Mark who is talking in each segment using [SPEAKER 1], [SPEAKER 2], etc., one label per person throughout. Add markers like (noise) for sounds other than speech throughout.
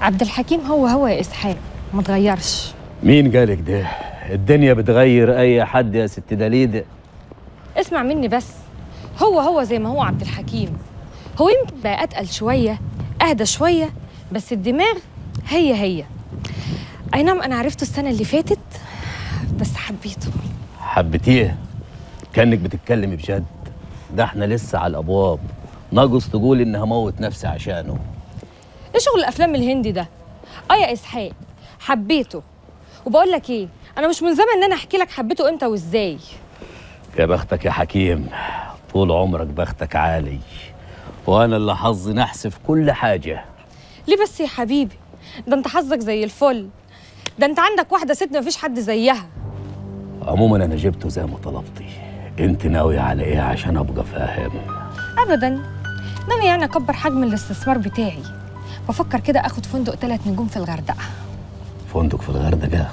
[SPEAKER 1] عبد الحكيم هو هو يا إسحاق ما تغيرش.
[SPEAKER 2] مين قالك ده؟ الدنيا بتغير أي حد يا ست دليد؟
[SPEAKER 1] اسمع مني بس هو هو زي ما هو عبد الحكيم. هو يمكن بقى أتقل شوية أهدى شوية بس الدماغ هي هي. أي نعم أنا عرفته السنة اللي فاتت بس حبيته.
[SPEAKER 2] حبتيه كأنك بتتكلمي بجد. ده إحنا لسه على الأبواب. ناقص تقول اني هموت نفسي عشانه.
[SPEAKER 1] إيه شغل الأفلام الهندي ده. آه يا إسحاق حبيته. وبقول لك إيه أنا مش ملزمه إن أنا أحكي لك حبيته إمتى وإزاي.
[SPEAKER 2] يا بختك يا حكيم طول عمرك بختك عالي. وأنا اللي حظي نحس في كل حاجة.
[SPEAKER 1] ليه بس يا حبيبي؟ ده أنت حظك زي الفل. ده أنت عندك واحدة ست مفيش حد زيها.
[SPEAKER 2] عموما أنا جبته زي ما طلبتي. أنت ناوي على إيه عشان أبقى فاهم؟
[SPEAKER 1] ابدا. ناوي يعني أكبر حجم الاستثمار بتاعي. بفكر كده آخد فندق ثلاث نجوم في الغردقة.
[SPEAKER 2] فندق في الغردقة؟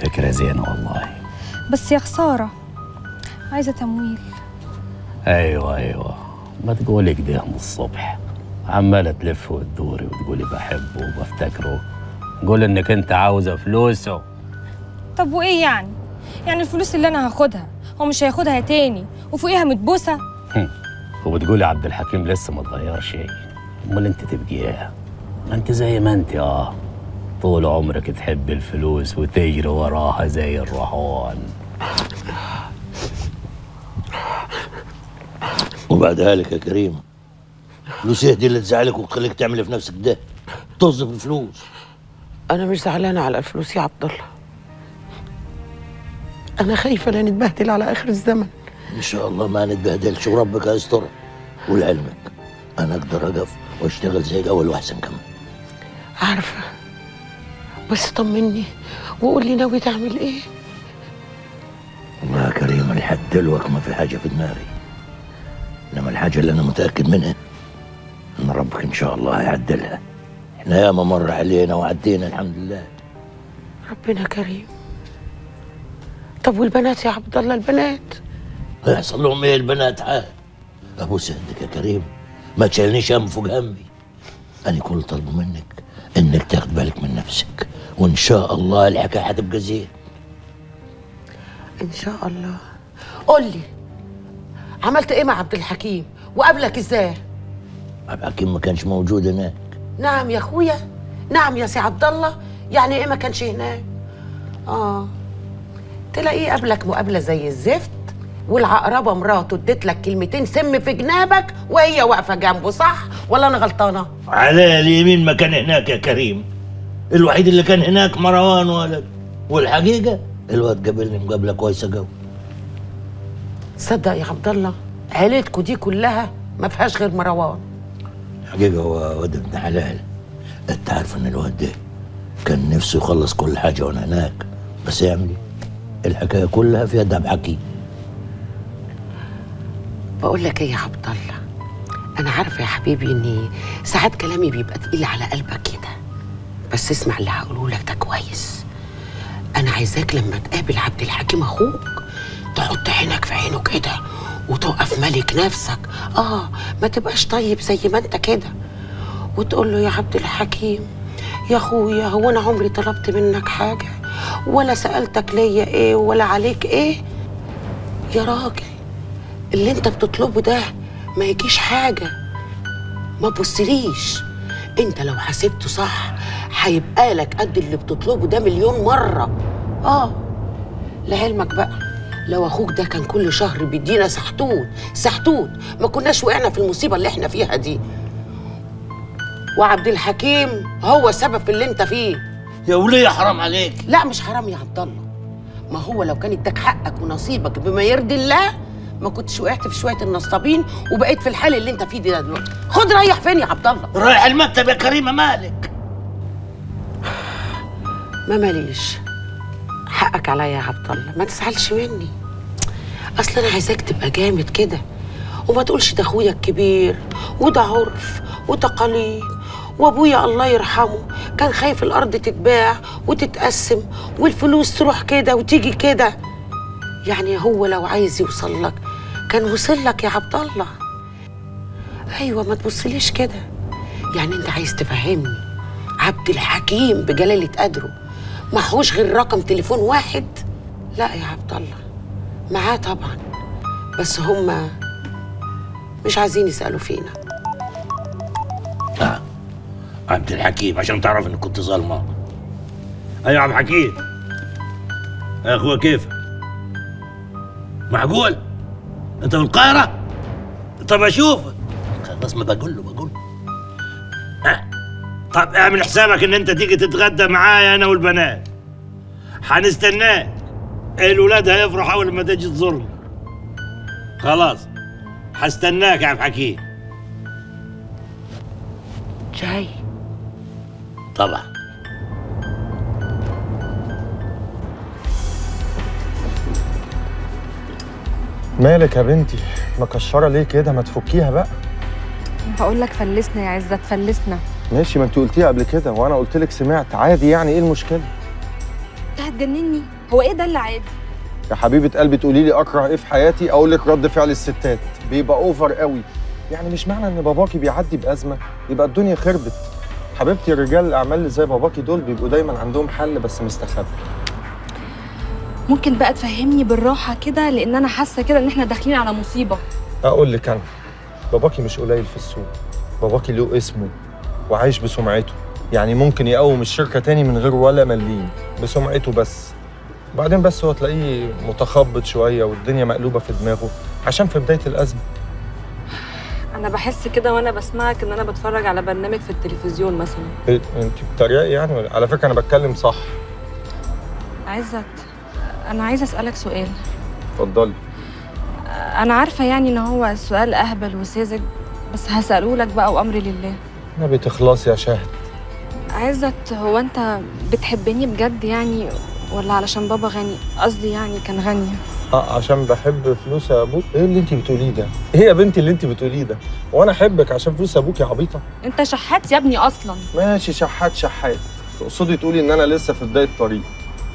[SPEAKER 2] فكرة زينة والله.
[SPEAKER 1] بس يا خسارة عايزة تمويل.
[SPEAKER 2] أيوه أيوه. ما تقولي كده من الصبح. عمالة تلف وتدوري وتقولي بحبه وبفتكره. قول إنك أنت عاوزة فلوسه.
[SPEAKER 1] طب وإيه يعني؟ يعني الفلوس اللي أنا هاخدها هو مش هياخدها تاني؟ وفوقيها متبوسة؟
[SPEAKER 2] وبتقولي عبد الحكيم لسه ما اتغير شيء أمال أنت تبقي إيه؟ ما أنت زي ما أنت آه. طول عمرك تحب الفلوس وتجري وراها زي الرهوان
[SPEAKER 3] وبعد ذلك يا كريم فلوس دي اللي تزعلك وتخليك تعمل في نفسك ده تصرف الفلوس.
[SPEAKER 4] أنا مش زعلانة على الفلوس يا عبد الله. أنا خايفة لا نتبهدل على آخر الزمن.
[SPEAKER 3] إن شاء الله ما نتبهدلش وربك هيستر ولعلمك أنا أقدر أقف واشتغل زي الأول وأحسن كمان.
[SPEAKER 4] عارفة بس طمني وقول لي ناوي تعمل إيه؟
[SPEAKER 3] والله يا كريم لحد دلوقتي ما في حاجة في دماغي. إنما الحاجة اللي أنا متأكد منها إن ربك إن شاء الله هيعدلها. إحنا ياما مر علينا وعدينا الحمد لله.
[SPEAKER 4] ربنا كريم. طب والبنات يا عبد الله البنات؟
[SPEAKER 3] هيحصل لهم إيه البنات؟ عاد أبو سهدك يا كريم. ما تشيلنيش هم فوق همي. أنا كل طلب منك إنك تاخد بالك من نفسك وإن شاء الله الحكاية هتبقى زين
[SPEAKER 4] إن شاء الله. قول لي عملت إيه مع عبد الحكيم؟ وقابلك إزاي؟
[SPEAKER 3] عبد الحكيم ما كانش موجود هناك.
[SPEAKER 4] نعم يا أخويا. نعم يا سي عبد الله. يعني إيه ما كانش هناك؟ آه. تلاقيه قابلك مقابلة زي الزفت. والعقربة مراته اديت لك كلمتين سم في جنابك وهي واقفة جنبه صح؟ ولا أنا غلطانة؟
[SPEAKER 3] على اليمين ما كان هناك يا كريم. الوحيد اللي كان هناك مروان ولد. والحقيقة الواد قابلني مقابلة كويسة قوي.
[SPEAKER 4] صدق يا عبد الله عيلتكوا دي كلها ما فيهاش غير مروان.
[SPEAKER 3] الحقيقة هو واد ابن حلال. انت عارف ان الواد ده كان نفسه يخلص كل حاجة وانا هناك. بس يعمل إيه الحكاية كلها في يد عبد الحكيم.
[SPEAKER 4] بقول لك إيه يا عبد الله؟ أنا عارفة يا حبيبي اني ساعات كلامي بيبقى تقيل على قلبك كده. بس اسمع اللي هقوله لك ده كويس. أنا عايزاك لما تقابل عبد الحكيم أخوك تحط عينك في عينه كده وتوقف ملك نفسك. آه ما تبقاش طيب زي ما أنت كده. وتقول له يا عبد الحكيم يا أخويا هو أنا عمري طلبت منك حاجة؟ ولا سألتك ليا إيه ولا عليك إيه؟ يا راجل. اللي انت بتطلبه ده ما يجيش حاجة. ما تبصليش. انت لو حسبته صح هيبقى لك قد اللي بتطلبه ده مليون مرة. آه لعلمك بقى لو أخوك ده كان كل شهر بيدينا سحتوت سحتوت ما كناش وقعنا في المصيبة اللي إحنا فيها دي. وعبد الحكيم هو السبب في اللي انت فيه.
[SPEAKER 3] يا وليه حرام عليك؟
[SPEAKER 4] لا مش حرام يا عبد الله. ما هو لو كان اداك حقك ونصيبك بما يرضي الله ما كنتش وقعت في شوية النصابين وبقيت في الحال اللي انت فيه ده دلوقتي. خد ريح فين يا عبد الله؟
[SPEAKER 3] رايح المكتب يا كريمه مالك؟
[SPEAKER 4] ما ماليش. حقك عليا يا عبد الله. ما تزعلش مني. أصل أنا عايزاك تبقى جامد كده. وما تقولش ده أخويا الكبير وده عرف وتقاليد وأبويا الله يرحمه كان خايف الأرض تتباع وتتقسم والفلوس تروح كده وتيجي كده. يعني هو لو عايز يوصل لك كان وصل لك يا عبد الله. أيوه ما تبصليش كده. يعني أنت عايز تفهمني عبد الحكيم بجلالة قدره معهوش غير رقم تليفون واحد؟ لا يا عبد الله معاه طبعا. بس هما مش عايزين يسألوا فينا.
[SPEAKER 3] آه. عبد الحكيم عشان تعرف اني كنت ظالمة. أيوه عبد الحكيم. يا اخويا كيف؟ معقول؟ أنت من القاهرة؟ طب اشوفك خلاص ما بقول له بقول له. آه. طب اعمل حسابك إن أنت تيجي تتغدى معايا أنا والبنات. حنستناك الولاد هيفرحوا أول ما تجي تزورنا خلاص. حستناك يا عبد الحكيم.
[SPEAKER 4] جاي.
[SPEAKER 3] طبعا.
[SPEAKER 5] مالك يا بنتي؟ مكشرة ليه كده؟ ما تفكيها بقى.
[SPEAKER 1] بقول لك فلسنا يا عزت فلسنا.
[SPEAKER 5] ماشي ما انت قلتيها قبل كده وأنا قلت لك سمعت. عادي يعني إيه المشكلة؟
[SPEAKER 1] انت هتجنني. هو إيه ده اللي عادي؟
[SPEAKER 5] يا حبيبة قلبي تقولي لي أكره إيه في حياتي؟ أقول لك رد فعل الستات. بيبقى اوفر قوي. يعني مش معنى إن باباكي بيعدي بأزمة؟ يبقى الدنيا خربت. حبيبتي رجال الأعمال اللي زي باباكي دول بيبقوا دايما عندهم حل بس مستخبي.
[SPEAKER 1] ممكن بقى تفهمني بالراحة كده لأن أنا حاسة كده إن إحنا داخلين على مصيبة.
[SPEAKER 5] أقول لك أنا باباكي مش قليل في السوق. باباكي له اسمه وعايش بسمعته. يعني ممكن يقوم الشركة تاني من غير ولا مليم بسمعته بس. بعدين بس هو تلاقيه متخبط شوية والدنيا مقلوبة في دماغه عشان في بداية الأزمة.
[SPEAKER 1] أنا بحس كده وأنا بسمعك إن أنا بتفرج على برنامج في التلفزيون مثلا.
[SPEAKER 5] إيه أنت بتريقي يعني على فكرة أنا بتكلم صح.
[SPEAKER 1] عزت أنا عايزة أسألك سؤال.
[SPEAKER 5] اتفضلي.
[SPEAKER 1] أنا عارفة يعني إن هو سؤال أهبل وساذج بس هساله لك بقى وامري لله.
[SPEAKER 5] نبي تخلصي يا شاهد.
[SPEAKER 1] عزت هو أنت بتحبني بجد يعني ولا علشان بابا غني؟ قصدي يعني كان غني.
[SPEAKER 5] آه عشان بحب فلوس أبوك. إيه اللي أنت بتقوليه ده؟ إيه يا بنتي اللي أنت بتقوليه ده؟ وأنا أحبك عشان فلوس أبوك يا عبيطة.
[SPEAKER 1] أنت شحات يا ابني أصلا.
[SPEAKER 5] ماشي شحات شحات. تقصدي تقولي إن أنا لسه في بداية طريق.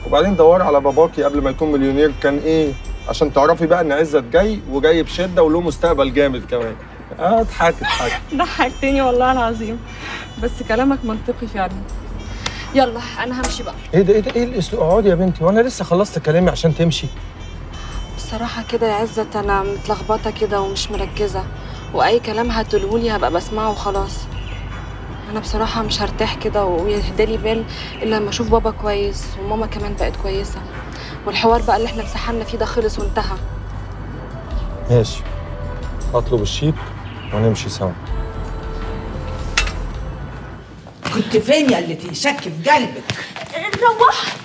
[SPEAKER 5] وبعدين دوري على باباكي قبل ما يكون مليونير كان إيه؟ عشان تعرفي بقى إن عزت جاي وجاي بشده وله مستقبل جامد كمان. آه اضحكي اضحكي (laughs)
[SPEAKER 1] ضحكتني والله العظيم. بس كلامك منطقي فعلا. يلا أنا همشي بقى.
[SPEAKER 5] إيه ده إيه ده إيه الأسلوب؟ اقعدي يا بنتي وأنا لسه خلصت كلامي عشان تمشي.
[SPEAKER 1] بصراحة كده يا عزت أنا متلخبطة كده ومش مركزة. وأي كلام هتقولهولي هبقى بسمعه وخلاص. أنا بصراحة مش هرتاح كده ويهدالي بال إلا لما أشوف بابا كويس وماما كمان بقت كويسة. والحوار بقى اللي إحنا اتسحلنا فيه ده خلص وانتهى.
[SPEAKER 5] ماشي. أطلب الشيك ونمشي سوا.
[SPEAKER 6] كنت فين يا اللي تشك في قلبك؟
[SPEAKER 7] روحت.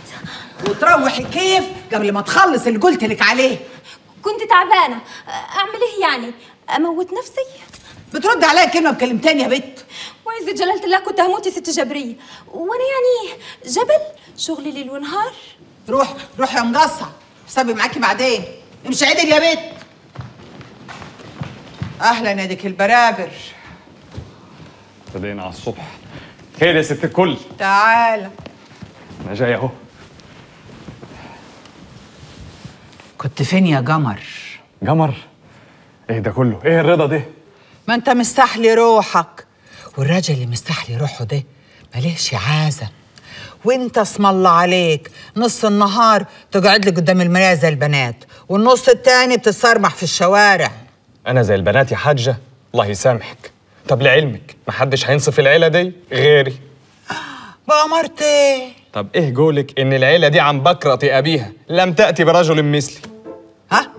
[SPEAKER 6] وتروحي كيف قبل ما تخلص اللي قلت لك عليه؟
[SPEAKER 7] كنت تعبانة. أعمل إيه يعني؟ أموت نفسي؟
[SPEAKER 6] بترد عليا كلمة بكلمتين يا بت.
[SPEAKER 7] وعز جلالة الله كنت هموت يا ست جبرية وأنا يعني جبل شغلي ليل ونهار
[SPEAKER 6] روح روح يا مقصع حسابي معاكي بعدين. امشي عدل يا بت أهلا يا ديك البرابر.
[SPEAKER 8] ابتدينا على الصبح. خير يا ست الكل.
[SPEAKER 6] تعالى
[SPEAKER 8] أنا جاي أهو.
[SPEAKER 6] كنت فين يا قمر؟
[SPEAKER 8] جمر إيه ده كله؟ إيه الرضا ده؟
[SPEAKER 6] ما أنت مستحلي روحك. والراجل اللي مستحلي روحه ده ملهش عازة. وانت اسم الله عليك نص النهار تقعد لي قدام المراية زي البنات والنص التاني بتتصرمح في الشوارع.
[SPEAKER 8] أنا زي البنات يا حاجة الله يسامحك. طب لعلمك محدش هينصف العيلة دي غيري.
[SPEAKER 6] بأمرت إيه
[SPEAKER 8] طب إيه قولك إن العيلة دي عن بكرة أبيها لم تأتي برجل مثلي.
[SPEAKER 6] ها؟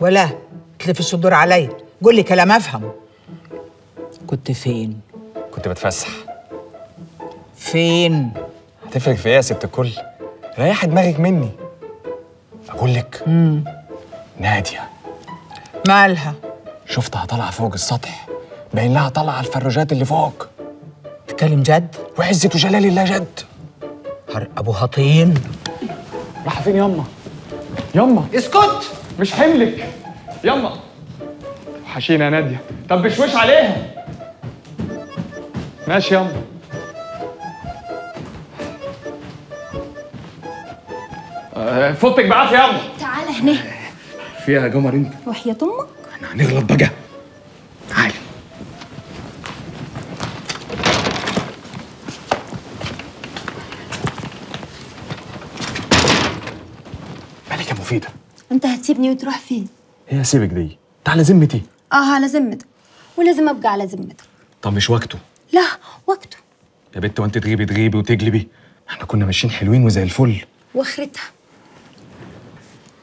[SPEAKER 6] ولا تلفش الدور عليا قول لي كلام أفهم. كنت فين؟
[SPEAKER 8] كنت بتفسح.
[SPEAKER 6] فين؟
[SPEAKER 8] هتفرق في إيه يا ست الكل؟ ريحي دماغك مني. أقول لك. نادية.
[SPEAKER 6] مالها؟
[SPEAKER 8] شفتها طالعة فوق السطح. باين لها طالعة على الفروجات اللي فوق.
[SPEAKER 6] تتكلم جد؟
[SPEAKER 8] وعزة وجلال الله جد.
[SPEAKER 6] هر ابوها طين
[SPEAKER 8] راح فين يما يما
[SPEAKER 6] اسكت.
[SPEAKER 8] مش حملك. يما وحشينا يا نادية. طب بشوش عليها. ماشي يلا. آه، فوتك بعافية يلا.
[SPEAKER 7] تعال هنا.
[SPEAKER 8] فيها يا قمر انت
[SPEAKER 7] وحياة أمك
[SPEAKER 8] إحنا هنغلط بقى. تعالي مالك يا مفيدة؟
[SPEAKER 7] انت هتسيبني وتروح فين؟
[SPEAKER 8] هي سيبك دي. انت على ذمتي
[SPEAKER 7] آه على ذمتك ولازم أبقى على ذمتك
[SPEAKER 8] طب مش وقته.
[SPEAKER 7] لا وقته.
[SPEAKER 8] يا بت وانت تغيبي تغيبي وتقلبي. إحنا كنا ماشيين حلوين وزي الفل.
[SPEAKER 7] واخرتها.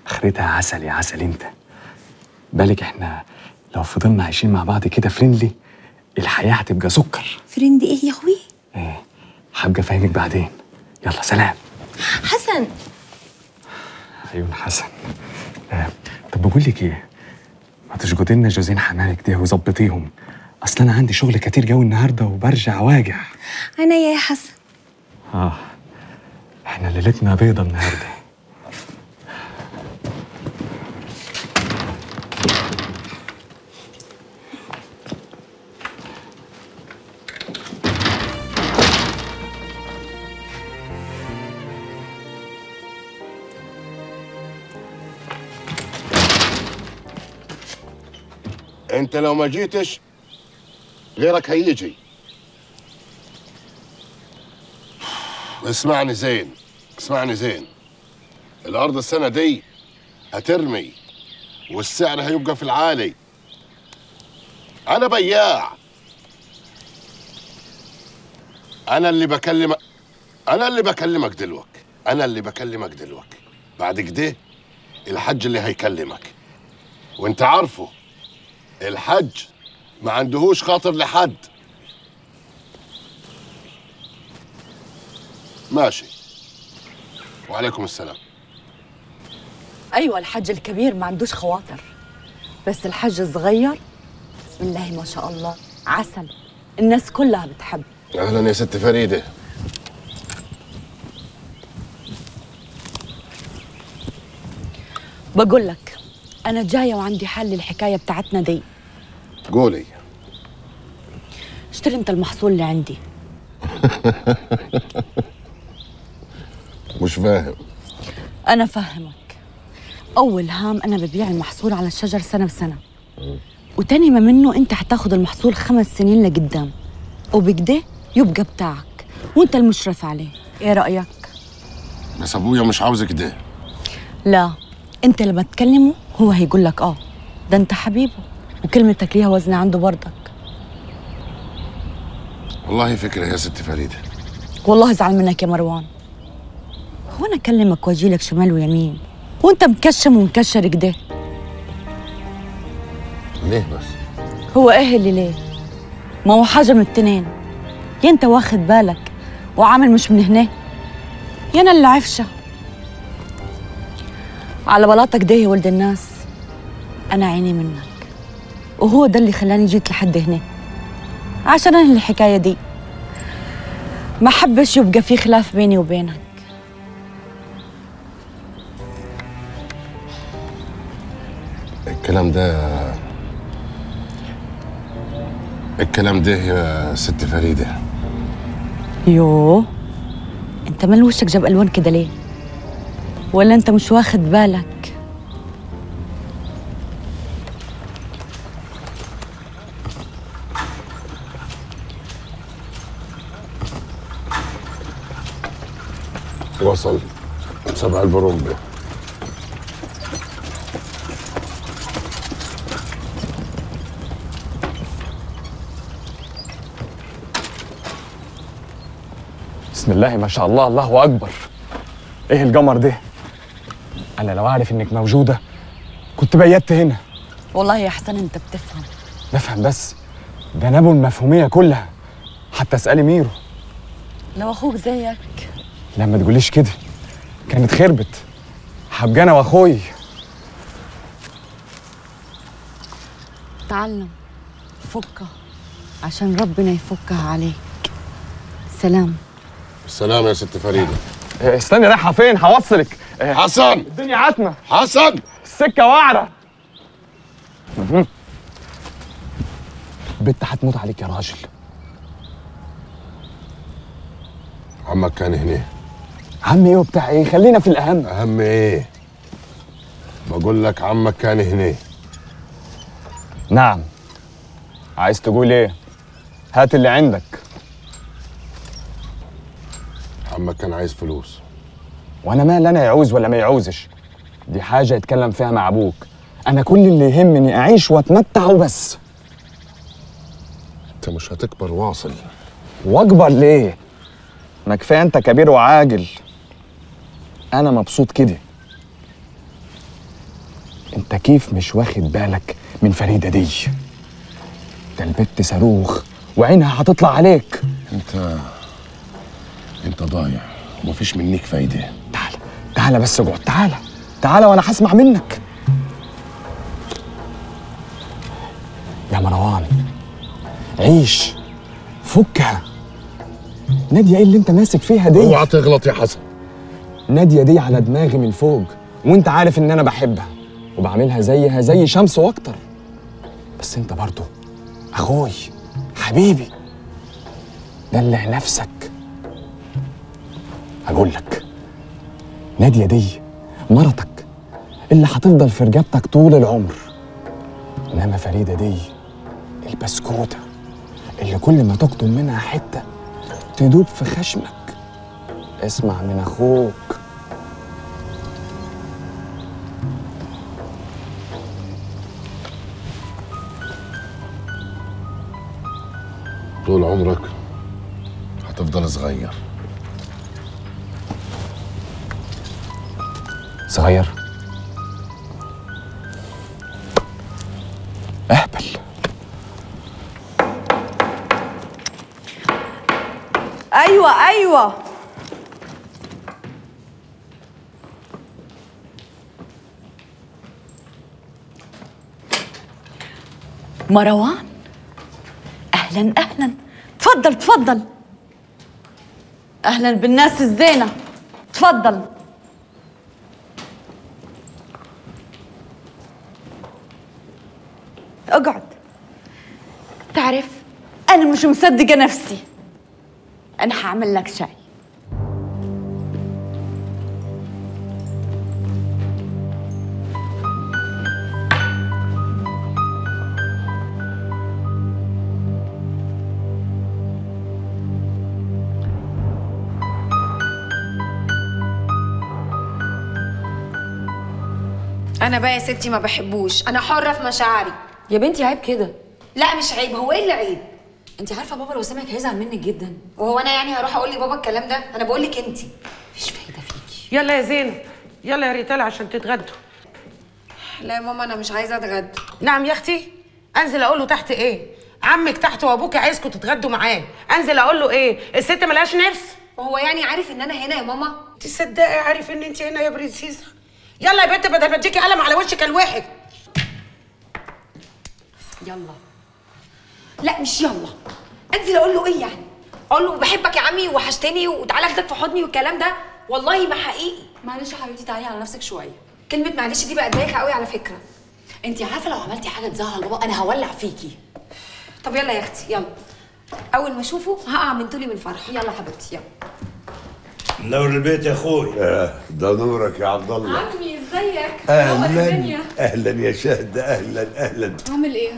[SPEAKER 8] اخرتها عسل يا عسل انت. بالك إحنا لو فضلنا عايشين مع بعض كده friendly الحياة هتبقى سكر.
[SPEAKER 7] friend إيه يا أخوي؟
[SPEAKER 8] إيه هبقى فاهمك بعدين. يلا سلام.
[SPEAKER 7] حسن.
[SPEAKER 8] عيون حسن. آه. طب بقول لك إيه ما تشجدي لنا جوزين حمامك دي وظبطيهم. أصل أنا عندي شغل كتير جو النهارده وبرجع واجع
[SPEAKER 7] أنا يا حسن.
[SPEAKER 8] آه إحنا ليلتنا بيضة النهارده.
[SPEAKER 9] أنت لو ما جيتش غيرك هيجي. اسمعني زين اسمعني زين. الأرض السنة دي هترمي والسعر هيبقى في العالي. أنا بياع. أنا اللي بكلمك أنا اللي بكلمك دلوقتي أنا اللي بكلمك دلوقتي بعد كده الحج اللي هيكلمك. وانت عارفه الحج ما عندهوش خاطر لحد. ماشي. وعليكم السلام.
[SPEAKER 10] أيوه الحج الكبير ما عندوش خواطر. بس الحج الصغير بسم الله ما شاء الله عسل. الناس كلها بتحب.
[SPEAKER 9] أهلا يا ست فريدة.
[SPEAKER 10] بقول لك أنا جاية وعندي حل للحكاية بتاعتنا دي.
[SPEAKER 9] قولي.
[SPEAKER 10] اشتري انت المحصول اللي عندي. (laughs)
[SPEAKER 9] مش فاهم.
[SPEAKER 10] أنا فاهمك. أول هام أنا ببيع المحصول على الشجر سنة بسنة. وتاني ما منه أنت هتاخد المحصول خمس سنين لقدام. وبكده يبقى بتاعك. وأنت المشرف عليه. إيه رأيك؟
[SPEAKER 9] بس أبويا مش عاوزك ده.
[SPEAKER 10] لا. أنت لما تكلمه هو هيقول لك آه. ده أنت حبيبه. وكلمتك ليها وزن عنده برضك.
[SPEAKER 9] والله فكرة يا ست فريدة.
[SPEAKER 10] والله زعل منك يا مروان. هو أنا أكلمك واجي لك شمال ويمين وأنت مكشم ومكشر كده.
[SPEAKER 9] ليه بس؟
[SPEAKER 10] هو إيه اللي ليه؟ ما هو حاجة من التنين. يا أنت واخد بالك وعامل مش من هنا؟ يا أنا اللي عفشة. على بلاطك ده يا ولد الناس أنا عيني منك. وهو ده اللي خلاني جيت لحد هنا. عشان انهي الحكاية دي. ما حبش يبقى في خلاف بيني وبينك.
[SPEAKER 9] الكلام ده الكلام ده يا ست فريدة.
[SPEAKER 10] يوه أنت مال وشك جاب ألوان كده ليه؟ ولا أنت مش واخد بالك؟
[SPEAKER 9] وصل. سبع البرومبي.
[SPEAKER 8] بسم الله ما شاء الله الله أكبر. إيه القمر ده؟ أنا لو اعرف إنك موجودة كنت بيت هنا.
[SPEAKER 10] والله يا حسن أنت بتفهم.
[SPEAKER 8] بفهم بس. ده أنا ابو المفهومية كلها. حتى اسألي ميرو.
[SPEAKER 10] لو أخوك زيك
[SPEAKER 8] لا ما تقوليش كده. كانت خربت. هبقى أنا وأخوي.
[SPEAKER 10] تعلم. فكها عشان ربنا يفكها عليك. سلام.
[SPEAKER 9] السلام يا ست فريدة.
[SPEAKER 8] إيه، استني رايحة فين؟ هوصلك. إيه،
[SPEAKER 9] حسن!
[SPEAKER 8] الدنيا عتمة.
[SPEAKER 9] حسن!
[SPEAKER 8] السكة وعره. بنت هتموت عليك يا راجل.
[SPEAKER 9] عمك كان هنا
[SPEAKER 8] عمي إيه وبتاع إيه؟ خلينا في الأهم.
[SPEAKER 9] أهم إيه؟ بقول لك عمك كان هنا
[SPEAKER 8] نعم. عايز تقول إيه؟ هات اللي عندك.
[SPEAKER 9] عمك كان عايز فلوس.
[SPEAKER 8] وأنا مال أنا يعوز ولا ما يعوزش؟ دي حاجة يتكلم فيها مع أبوك. أنا كل اللي يهمني أعيش وأتمتع وبس.
[SPEAKER 9] أنت مش هتكبر واصل.
[SPEAKER 8] وأكبر ليه؟ ما كفاية أنت كبير وعاجل. أنا مبسوط كده. أنت كيف مش واخد بالك من فريدة دي؟ ده البت صاروخ وعينها هتطلع عليك.
[SPEAKER 9] أنت أنت ضايع. ومفيش منك فايدة.
[SPEAKER 8] تعالى تعالى بس اقعد. تعالى تعالى وأنا هسمع منك. يا مروان عيش فكها. نادية إيه اللي أنت ماسك فيها دي؟
[SPEAKER 9] اوعى تغلط يا حسن.
[SPEAKER 8] نادية دي على دماغي من فوق وانت عارف ان أنا بحبها وبعملها زيها زي شمس وأكتر. بس انت برضو أخوي حبيبي دلع نفسك. أقول لك نادية دي مرتك اللي هتفضل في رجبتك طول العمر. انما فريدة دي البسكوتة اللي كل ما تقطم منها حتة تدوب في خشمك. اسمع من أخوك.
[SPEAKER 9] طول عمرك هتفضل صغير.
[SPEAKER 8] صغير؟
[SPEAKER 10] مروان؟ أهلا أهلا. تفضل تفضل. أهلا بالناس الزينة. تفضل. اقعد. تعرف أنا مش مصدقة نفسي. أنا هعمل لك شاي.
[SPEAKER 11] أنا بقى يا ستي ما بحبوش. أنا حرة في مشاعري.
[SPEAKER 12] يا بنتي عيب كده.
[SPEAKER 11] لا مش عيب. هو إيه اللي عيب؟
[SPEAKER 12] انت عارفة بابا لو سمعك هيزعل منك جدا.
[SPEAKER 11] وهو أنا يعني هروح أقول لبابا الكلام ده؟ أنا بقول لك انت
[SPEAKER 12] مفيش فايدة فيكي.
[SPEAKER 4] يلا يا زينب. يلا يا ريتال عشان تتغدوا.
[SPEAKER 11] لا يا ماما أنا مش عايزة أتغدى.
[SPEAKER 4] نعم يا أختي. أنزل أقول له تحت إيه؟ عمك تحت وأبوك عايزكم تتغدوا معاه. أنزل أقول له إيه؟ الست ملهاش نفس.
[SPEAKER 11] وهو يعني عارف إن أنا هنا يا ماما؟
[SPEAKER 4] تصدقي عارف إن انت هنا يا برنسيسة. يلا يا بنت بدل ما تديكي قلم على وشك الواحد
[SPEAKER 11] يلا. لا مش يلا. انزل أقول له إيه يعني؟ أقول له بحبك يا عمي وحشتني وتعالى اخدك في حضني والكلام ده. والله ما حقيقي.
[SPEAKER 12] معلش يا حبيبتي تعالي على نفسك شوية.
[SPEAKER 11] كلمة معلش دي بقت بايخة قوي على فكرة.
[SPEAKER 12] انت عارفة لو عملتي حاجة تزعل بابا أنا هولع فيكي.
[SPEAKER 11] طب يلا يا أختي يلا. أول ما أشوفه هقع من طولي من الفرح. يلا حبيبتي يلا.
[SPEAKER 13] منور البيت يا أخوي.
[SPEAKER 14] ده نورك يا عبد الله.
[SPEAKER 11] عمي إزيك؟
[SPEAKER 14] أهلا. أهلا يا شهد أهلا أهلا.
[SPEAKER 11] عامل إيه؟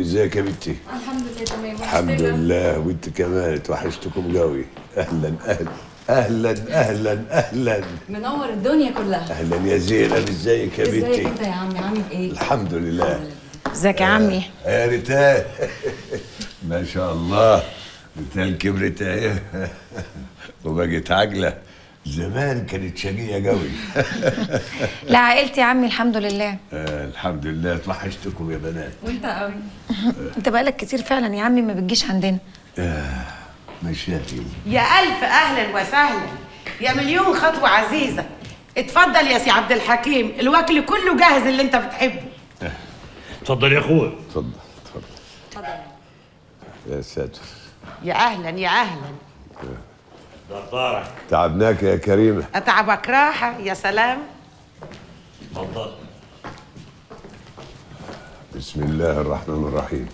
[SPEAKER 14] إزيك يا بنتي؟
[SPEAKER 11] الحمد لله تمام.
[SPEAKER 14] الحمد لله. وأنت كمان. اتوحشتكم قوي. أهلا أهلا أهلا أهلا أهلا.
[SPEAKER 12] منور الدنيا كلها.
[SPEAKER 14] أهلا يا زينب. إزيك يا
[SPEAKER 12] إزيك
[SPEAKER 14] بنتي
[SPEAKER 12] أنت يا عمي؟ عامل إيه؟
[SPEAKER 14] الحمد لله.
[SPEAKER 4] إزيك يا عمي؟
[SPEAKER 14] يا ريتال (laughs) ما شاء الله. ريتال كبرت اهي (laughs) وبقت عاقلة زمان كانت شقية قوي. (laughs)
[SPEAKER 11] لا عقلت يا عمي الحمد لله.
[SPEAKER 14] آه الحمد لله. اتوحشتكم يا بنات.
[SPEAKER 11] وانت قوي. (laughs) انت بقالك كتير فعلا يا عمي ما بتجيش عندنا.
[SPEAKER 14] آه مشاكل
[SPEAKER 4] يا ألف أهلا وسهلا. يا مليون خطوة عزيزة. اتفضل يا سي عبد الحكيم. الوكل كله جاهز اللي انت بتحبه.
[SPEAKER 13] اتفضل يا أخوي
[SPEAKER 14] اتفضل اتفضل. يا ساتر.
[SPEAKER 4] يا أهلا يا أهلا.
[SPEAKER 13] دارك
[SPEAKER 14] تعبناك يا كريمة.
[SPEAKER 4] أتعبك راحة يا سلام.
[SPEAKER 13] اتفضل
[SPEAKER 14] بسم الله الرحمن الرحيم.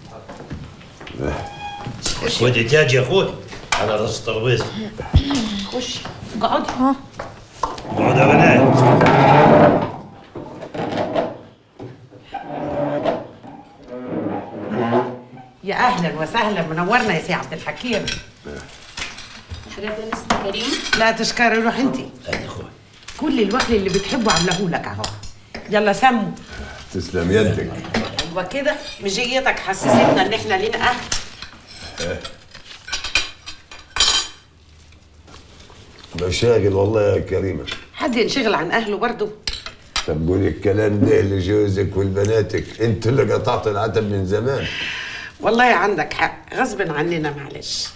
[SPEAKER 13] خد تاج يا أخوي على رأس الترابيزه
[SPEAKER 4] خش اقعدي ها.
[SPEAKER 13] اقعد يا بنات
[SPEAKER 4] يا أهلا وسهلا منورنا يا سي عبد الحكيم.
[SPEAKER 12] كريم.
[SPEAKER 4] لا تشكري روح انت كل الوكل اللي بتحبه عاملاه لك أهو. يلا سموا
[SPEAKER 14] تسلم يدك.
[SPEAKER 4] وكده مجيتك حسستنا إن إحنا لينا أهل.
[SPEAKER 14] مشاغل والله يا كريمة.
[SPEAKER 4] حد ينشغل عن أهله برضه؟
[SPEAKER 14] طب قولي الكلام ده لجوزك ولبناتك. أنتوا اللي قطعتوا العتب من زمان.
[SPEAKER 4] والله عندك حق. غصب عننا معلش.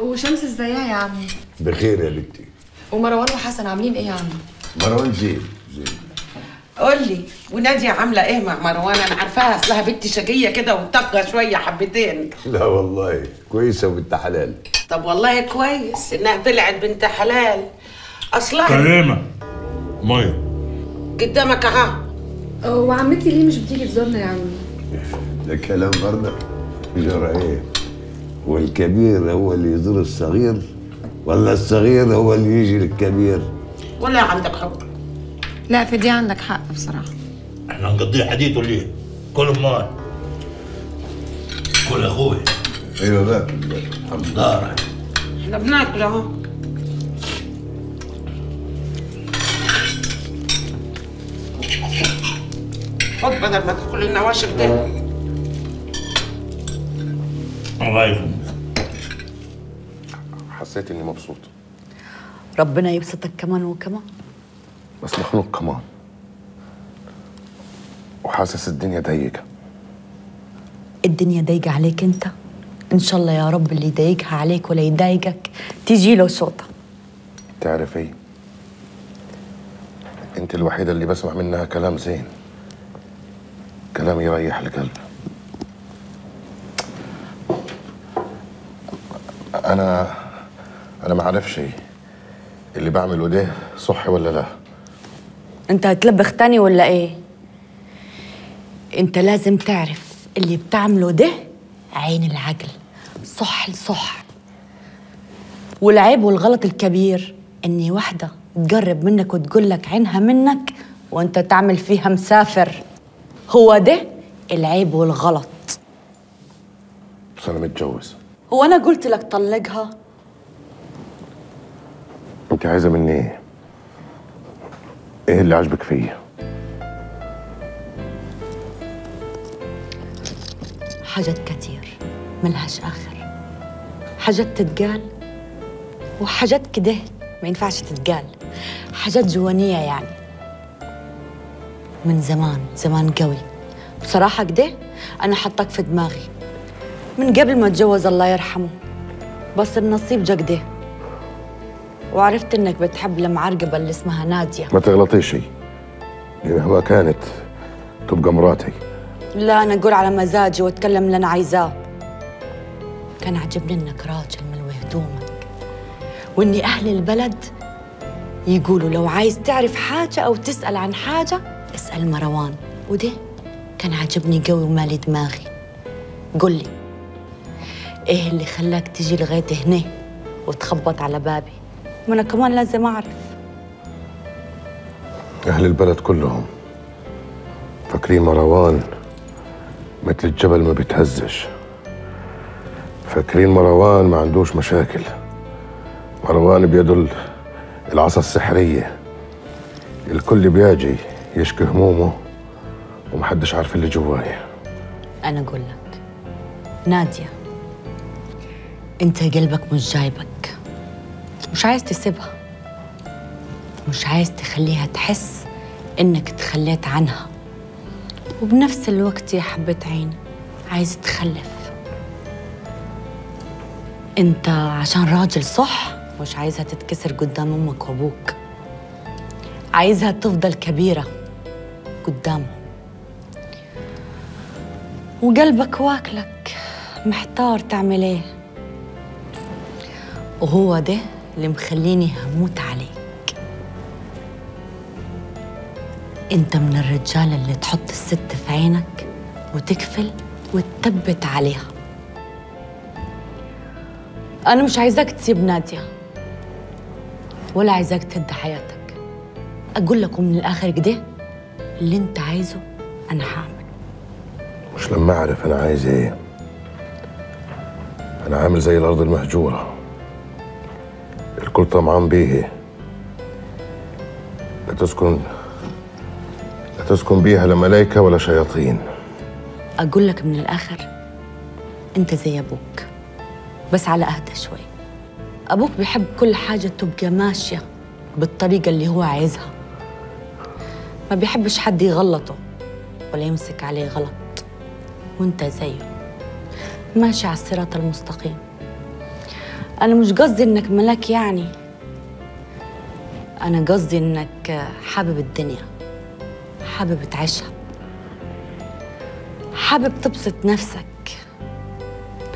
[SPEAKER 15] وشمس ازيها يا عمي؟
[SPEAKER 14] بخير يا بنتي.
[SPEAKER 15] ومروان وحسن عاملين إيه يا عمي؟
[SPEAKER 14] مروان زين زين.
[SPEAKER 4] قول لي ونادية عاملة إيه مع مروان؟ أنا عارفاها أصلها بنت شقيه كده وطاقة شوية حبتين.
[SPEAKER 14] لا والله كويسة وبنت حلال.
[SPEAKER 4] طب والله كويس إنها طلعت بنت حلال. أصلها
[SPEAKER 13] كريمة. مية.
[SPEAKER 4] قدامك أهو.
[SPEAKER 15] وعمتي ليه مش بتيجي تزورنا يا عمي؟
[SPEAKER 14] ده كلام برضه جرى إيه؟ والكبير هو اللي يزور الصغير ولا الصغير هو اللي يجي للكبير؟
[SPEAKER 4] ولا عندك حق.
[SPEAKER 15] لا في دي عندك حق بصراحة.
[SPEAKER 13] إحنا نقضيه حديث ولا إيه؟ كل مال كل أخوي.
[SPEAKER 14] أيوه باكل الحمد
[SPEAKER 13] لله.
[SPEAKER 4] إحنا بناكل أهو. خد بدل ما تاكل النواشف ده
[SPEAKER 13] الله يكرمك.
[SPEAKER 9] حسيت إني مبسوط.
[SPEAKER 10] ربنا يبسطك كمان وكمان.
[SPEAKER 9] بس مخنوق كمان. وحاسس الدنيا ضيقة.
[SPEAKER 10] الدنيا ضيقة عليك أنت؟ إن شاء الله يا رب اللي يضايقها عليك ولا يضايقك تيجي له شوطة
[SPEAKER 9] تعرف إيه؟ أنت الوحيدة اللي بسمع منها كلام زين. كلام يريح القلب. أنا أنا ما أعرفش اللي بعمله ده صح ولا لا.
[SPEAKER 10] أنت هتلبخ تاني ولا إيه؟ أنت لازم تعرف اللي بتعمله ده عين العقل. صح لصح. والعيب والغلط الكبير اني واحدة تقرب منك وتقول لك عينها منك وأنت تعمل فيها مسافر. هو ده العيب والغلط.
[SPEAKER 9] بس أنا متجوز.
[SPEAKER 10] هو أنا قلت لك طلقها؟
[SPEAKER 9] انت عايزة مني إيه؟ إيه اللي عاجبك فيا؟
[SPEAKER 10] حاجات كتير ملهاش آخر. حاجات تتقال وحاجات كده ما ينفعش تتقال. حاجات جوانية يعني. من زمان زمان قوي. بصراحة كده أنا حطك في دماغي. من قبل ما أتجوز الله يرحمه. بس النصيب جا كده وعرفت إنك بتحب المعرقبة اللي اسمها نادية.
[SPEAKER 9] ما تغلطيش دي مهما كانت تبقى مراتي.
[SPEAKER 10] لا أنا أقول على مزاجي وأتكلم اللي أنا عايزاه. كان عجبني إنك راجل ملوي هدومك وإني أهل البلد يقولوا لو عايز تعرف حاجة أو تسأل عن حاجة اسأل مروان. وده كان عجبني قوي ومالي دماغي. قل لي إيه اللي خلاك تجي لغاية هنا وتخبط على بابي؟ ما أنا كمان لازم أعرف.
[SPEAKER 9] أهل البلد كلهم فاكرين مروان مثل الجبل ما بيتهزش فاكرين مروان ما عندوش مشاكل. مروان بيده ال- العصا السحرية. الكل بيجي يشكي همومه ومحدش عارف اللي جواي.
[SPEAKER 10] أنا أقول لك نادية أنت قلبك مش جايبك. مش عايز تسيبها. مش عايز تخليها تحس إنك تخليت عنها. وبنفس الوقت يا حبة عين عايز تخلف. أنت عشان راجل صح مش عايزها تتكسر قدام أمك وأبوك. عايزها تفضل كبيرة قدامهم وقلبك واكلك محتار تعمل إيه. وهو ده اللي مخليني هموت عليك. انت من الرجال اللي تحط الست في عينك وتكفل وتثبت عليها. أنا مش عايزاك تسيب نادية ولا عايزاك تهد حياتك. أقول لكم من الآخر كده اللي انت عايزه أنا هعمل.
[SPEAKER 9] مش لما أعرف أنا عايز إيه. أنا عامل زي الأرض المهجورة. الكل طمعان بيه لا تسكن لا تسكن بيها لا ملايكة ولا شياطين.
[SPEAKER 10] أقول لك من الآخر أنت زي أبوك بس على أهدى شوي. أبوك بيحب كل حاجة تبقى ماشية بالطريقة اللي هو عايزها. ما بيحبش حد يغلطه ولا يمسك عليه غلط. وأنت زيه. ماشي على الصراط المستقيم. أنا مش قصدي إنك ملاك يعني. أنا قصدي إنك حابب الدنيا حابب تعيشها حابب تبسط نفسك.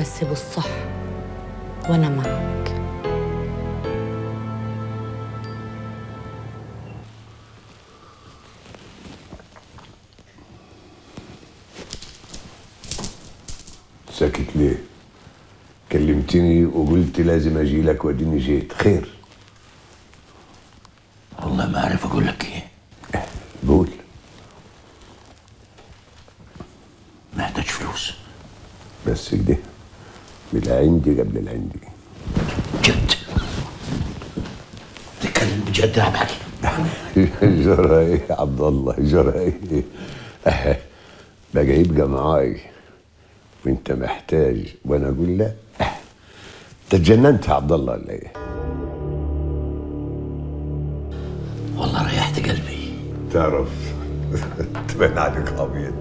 [SPEAKER 10] بس بالصح وأنا معك.
[SPEAKER 14] ساكت ليه؟ كلمتني وقلت لازم أجي لك وأديني جيت. خير.
[SPEAKER 3] والله ما أعرف أقول لك إيه.
[SPEAKER 14] قول.
[SPEAKER 3] محتاج فلوس.
[SPEAKER 14] بس كده. من العندي قبل العندي.
[SPEAKER 3] جد. تتكلم بجد يا حكي (laughs)
[SPEAKER 14] جرى إيه يا عبد الله؟ جرى إيه؟ آه بقى يبقى معاي. وأنت محتاج. وأنا أقول لا اتجننت يا عبد الله ولا إيه؟
[SPEAKER 3] والله ريحت قلبي.
[SPEAKER 14] تعرف تبان عليك عبيط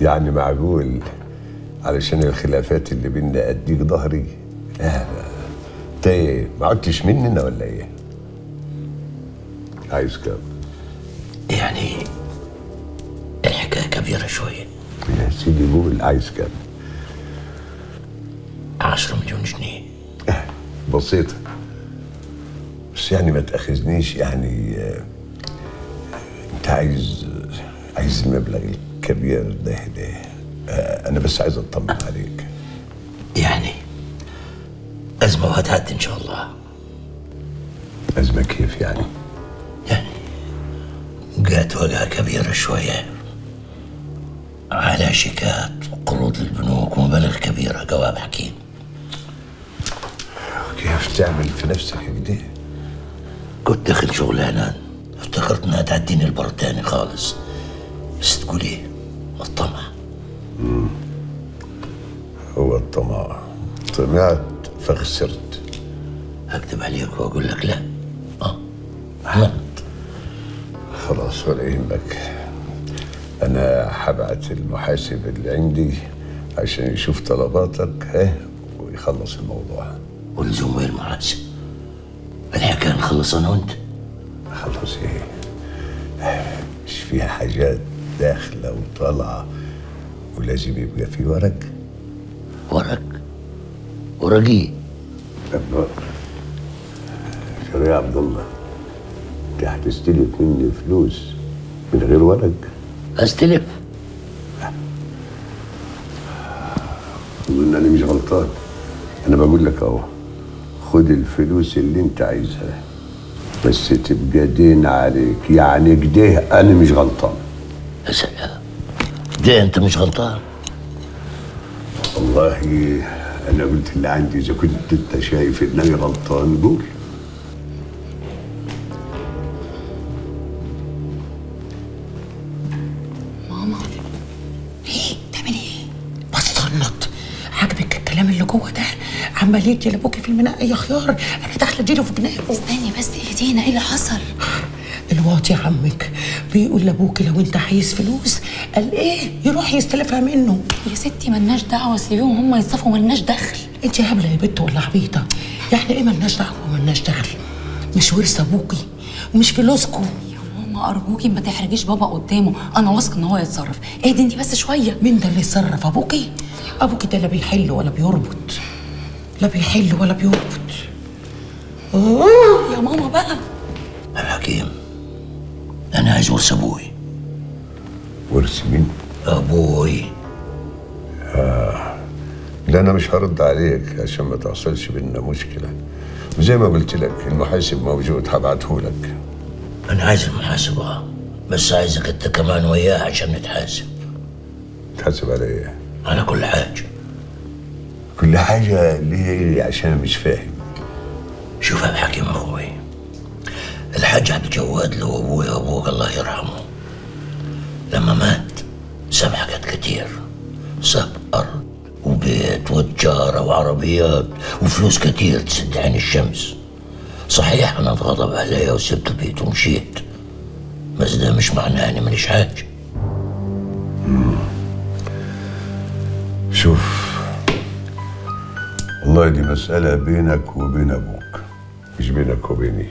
[SPEAKER 14] يعني معقول علشان الخلافات اللي بينا أديك ظهري؟ لا لا. أنت إيه ما عدتش مننا ولا إيه؟ عايز كام؟
[SPEAKER 3] يعني الحكاية كبيرة شوية.
[SPEAKER 14] يا سيدي قول عايز كام؟
[SPEAKER 3] 10 مليون جنيه.
[SPEAKER 14] بسيطة بس يعني ما تأخذنيش يعني آه، انت عايز عايز المبلغ الكبير ده ده آه، أنا بس عايز اطمن عليك.
[SPEAKER 3] يعني أزمة وهتعدي إن شاء الله.
[SPEAKER 14] أزمة كيف يعني؟
[SPEAKER 3] جات وجهه كبيره شوية على شيكات وقروض للبنوك ومبالغ كبيرة جواب حكيم.
[SPEAKER 14] كيف تعمل في نفسك كده؟
[SPEAKER 3] كنت داخل شغلانه افتكرت انها تعديني البر تاني خالص. بس تقول إيه؟ الطمع.
[SPEAKER 14] مم. هو الطمع. طمعت فخسرت.
[SPEAKER 3] اكذب عليك وأقول لك لا.
[SPEAKER 14] خلاص ولا يهمك. أنا هبعت المحاسب اللي عندي عشان يشوف طلباتك ها ويخلص الموضوع.
[SPEAKER 3] ولزوم وين المحاسب الحكاية نخلص أنا وأنت.
[SPEAKER 14] خلص إيه. مش فيها حاجات داخلة وطالعة ولازم يبقى في ورق.
[SPEAKER 3] ورق؟ ورقي؟
[SPEAKER 14] الله شو يا عبد الله. أنت هتستلف مني فلوس من غير ورق؟
[SPEAKER 3] أستلف؟
[SPEAKER 14] اظن أنا مش غلطان. أنا بقول لك أهو. خد الفلوس اللي انت عايزها. بس تبقى دين عليك. يعني كده أنا مش غلطان.
[SPEAKER 3] يا سلام. ده أنت مش غلطان؟
[SPEAKER 14] والله أنا قلت اللي عندي إذا كنت أنت شايف ان أنا غلطان قول.
[SPEAKER 4] يدي لابوكي في المنقى يا خيار؟ أنا داخلة اديله في جنابه
[SPEAKER 12] استني بس اهدينا إيه اللي حصل؟
[SPEAKER 4] الواطي عمك بيقول لابوكي لو أنت عايز فلوس قال إيه؟ يروح يستلفها منه.
[SPEAKER 12] يا ستي ملناش دعوة سيبيهم هم يتصفوا ملناش دخل.
[SPEAKER 4] أنت هبله يا بنت ولا عبيطة؟ يعني إيه ملناش دعوة ملناش دخل؟ مش ورث أبوكي ومش فلوسكم
[SPEAKER 12] ماما أرجوكي ما تحرجيش بابا قدامه. أنا واثقة إن هو يتصرف. اهدي أنت بس شوية.
[SPEAKER 4] مين ده اللي يتصرف؟ أبوكي؟ أبوكي ده لا بيحل ولا بيربط. لا بيحل ولا بيربط.
[SPEAKER 12] يا ماما بقى.
[SPEAKER 3] يا حكيم أنا عايز ورث أبوي
[SPEAKER 14] ورث مين؟
[SPEAKER 3] أبوي.
[SPEAKER 14] آه. لا أنا مش هرد عليك عشان ما تحصلش بينا مشكلة. وزي ما قلت لك المحاسب موجود هبعته لك.
[SPEAKER 3] أنا عايز المحاسب آه بس عايزك أنت كمان وياه عشان نتحاسب.
[SPEAKER 14] تحاسب على إيه؟
[SPEAKER 3] على كل حاجة.
[SPEAKER 14] كل حاجة ليه عشان مش فاهم.
[SPEAKER 3] شوف يا حكيم أخوي الحاج عبد الجواد له أبوي وابوك الله يرحمه. لما مات ساب حاجات كتير ساب أرض وبيت وتجارة وعربيات وفلوس كتير تسد عين الشمس. صحيح أنا اتغضب عليا وسبت البيت ومشيت بس ده مش معناه إني ماليش حاجة
[SPEAKER 14] شوف والله دي مسألة بينك وبين أبوك مش بينك وبيني.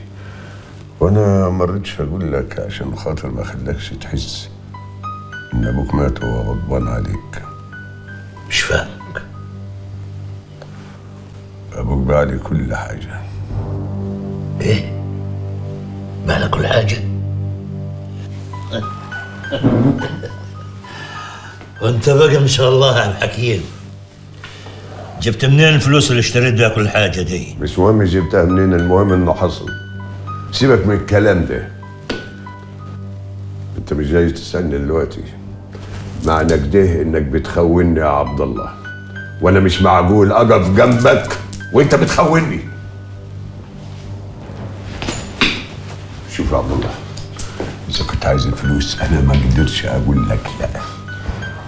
[SPEAKER 14] وأنا ما رضيتش أقول لك عشان خاطر ما خلكش تحس إن أبوك مات وهو غضبان عليك.
[SPEAKER 3] مش فاهمك.
[SPEAKER 14] أبوك باع لي كل حاجة.
[SPEAKER 3] إيه؟ باع كل حاجة؟ (laughs)
[SPEAKER 13] وأنت بقى ما شاء الله يا الحكيم. جبت منين الفلوس اللي اشتريت بيها كل حاجة دي؟
[SPEAKER 14] مش مهم جبتها منين المهم إنه حصل. سيبك من الكلام ده. أنت مش جاي تسألني دلوقتي. معنى كده إنك بتخوني يا عبد الله وأنا مش معقول أقف جنبك وأنت بتخوني. شوف يا عبد الله إذا كنت عايز الفلوس أنا ما قدرتش أقول لك لا.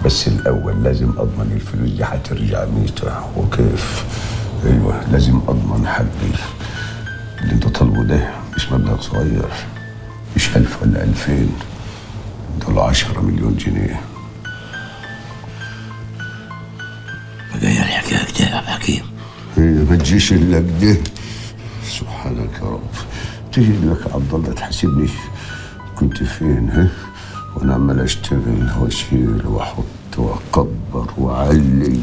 [SPEAKER 14] بس الأول لازم أضمن الفلوس دي هترجع ميتة وكيف؟ أيوه لازم أضمن حقي اللي أنت طالبه ده. مش مبلغ صغير. مش ألف ولا ألفين. دول عشرة مليون جنيه.
[SPEAKER 3] هي الحكاية كده يا الحكيم
[SPEAKER 14] هي ما تجيش إلا كده سبحانك يا رب. تيجي لك يا عبد الله تحاسبني. كنت فين ها؟ وأنا عمال أشتغل وأشيل وأحط وأكبر وأعلي.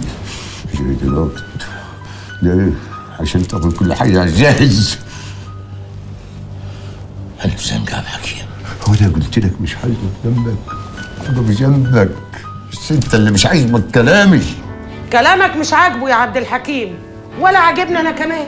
[SPEAKER 14] جاي دلوقتي ليه؟ عشان تاخد كل حاجة. جاهز.
[SPEAKER 3] يا عبد الحكيم
[SPEAKER 14] هو أنا قلت لك مش عايز جنبك. أنا بجنبك بس أنت اللي مش عايز من كلامي.
[SPEAKER 4] كلامك مش عاجبه يا عبد الحكيم. ولا عاجبني أنا كمان.